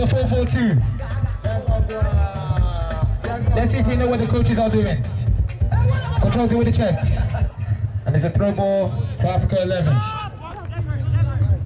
442. Let's see if we know what the coaches are doing. Controls it with the chest. And it's a throw ball to Africa 11.